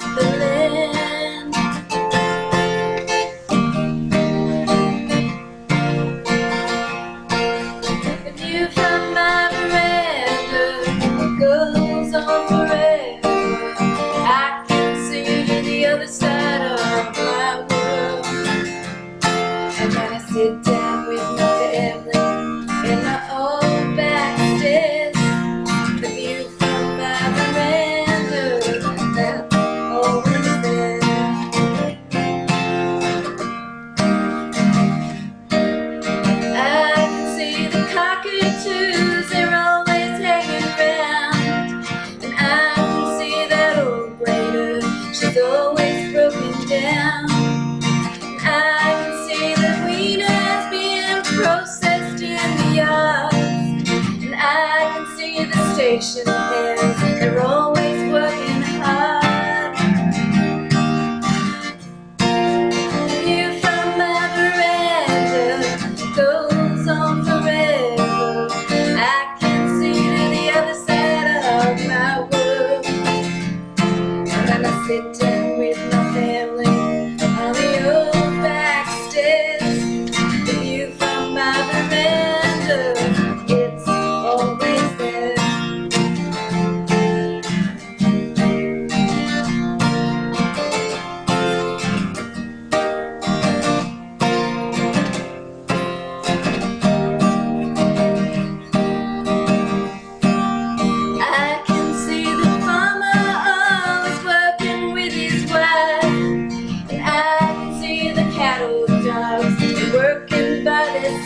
the land. If you my veranda, it goes on forever. I can see you to the other side. they're always hanging around. And I can see that old grader. she's always broken down. And I can see that wheat is being processed in the yard. And I can see the station hairs, they're always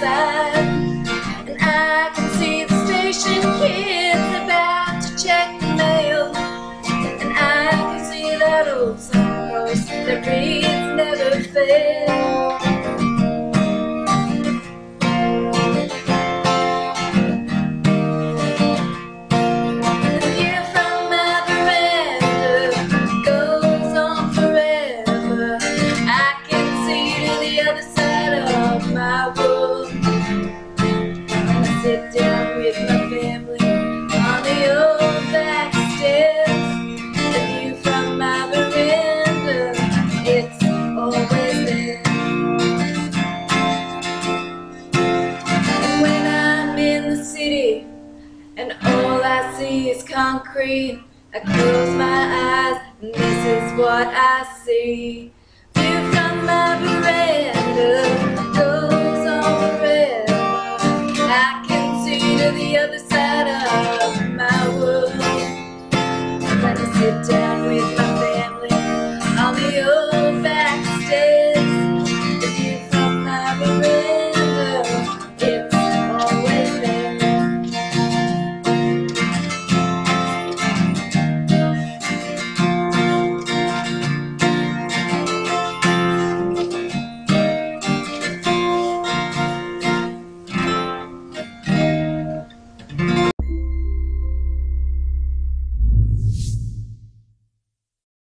inside. is concrete. I close my eyes, and this is what I see. View from my veranda goes on forever. I can see to the other side.